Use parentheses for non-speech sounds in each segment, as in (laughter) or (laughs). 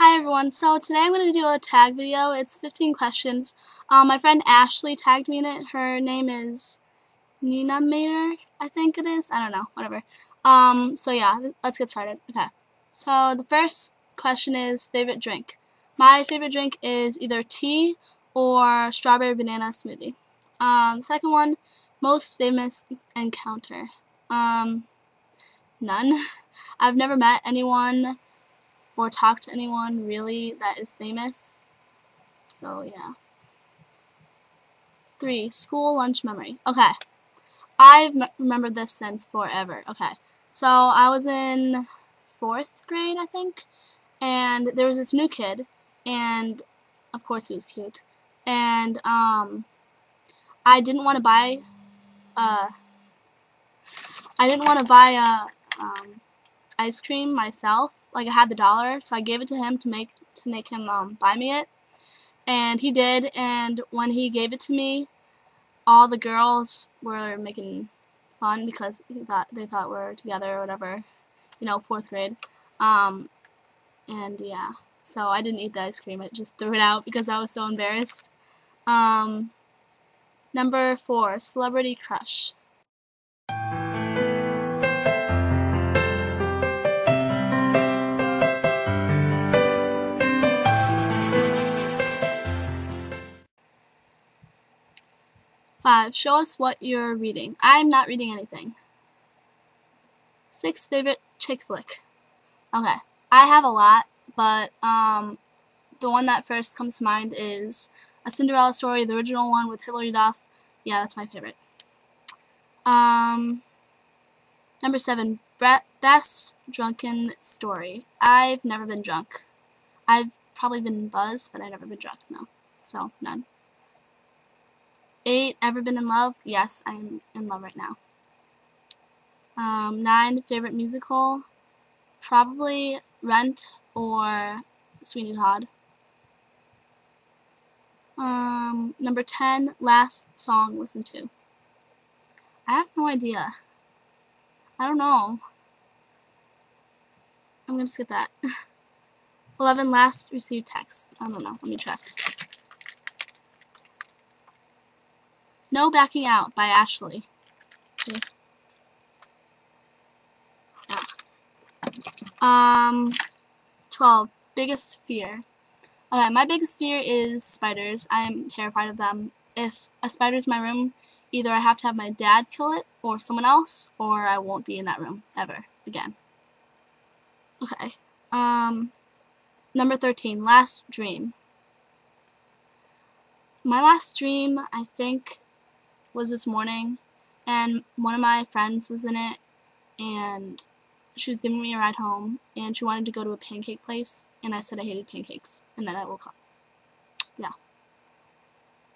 Hi everyone, so today I'm going to do a tag video. It's 15 questions. Um, my friend Ashli tagged me in it. Her name is Nina Mater, I think it is. I don't know, whatever. Um, so yeah, let's get started. Okay, so the first question is favorite drink. My favorite drink is either tea or strawberry banana smoothie. Um, second one, most famous encounter. Um, none. (laughs) I've never met anyone or talk to anyone really that is famous. So yeah. Three, school lunch memory. Okay. I've remembered this since forever. Okay. So I was in fourth grade, I think, and there was this new kid, and of course he was cute, and um, I didn't want to buy, uh, I didn't want to buy a, um, ice cream myself. Like I had the dollar, so I gave it to him to make to make him um, buy me it, and he did. And when he gave it to me, all the girls were making fun because he thought they thought we are together or whatever, you know, fourth grade. Um, and yeah, so I didn't eat the ice cream. I just threw it out because I was so embarrassed. Um, number four, celebrity crush. Five, show us what you're reading. I'm not reading anything. Six, favorite chick flick. Okay, I have a lot, but um, the one that first comes to mind is A Cinderella Story, the original one with Hilary Duff. Yeah, that's my favorite. Um, number seven, best drunken story. I've never been drunk. I've probably been buzzed, but I've never been drunk, no. So, none. 8. Ever been in love? Yes, I'm in love right now. Um, 9. Favorite musical? Probably Rent or Sweeney Todd. Um, number 10. Last song listened to? I have no idea. I don't know. I'm to skip that. (laughs) 11. Last received text. I don't know. Let me check. No Backing Out by Ashli. Okay. Um, 12. Biggest fear. Okay, my biggest fear is spiders. I am terrified of them. If a spider's in my room, either I have to have my dad kill it, or someone else, or I won't be in that room ever again. Okay. Um, number 13. Last dream. My last dream, I think, was this morning, and one of my friends was in it, and she was giving me a ride home, and she wanted to go to a pancake place, and I said I hated pancakes, and then I woke up. Yeah.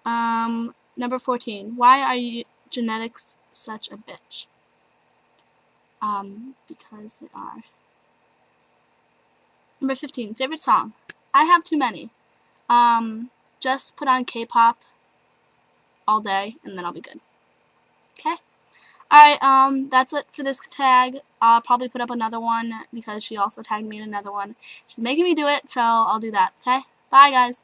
Um, number 14. Why are you genetics such a bitch? Um, because they are. Number 15. Favorite song? I have too many. Um, just put on K-pop all day, and then I'll be good. Okay? Alright, um, that's it for this tag. I'll probably put up another one because she also tagged me in another one. She's making me do it, so I'll do that, okay? Bye, guys.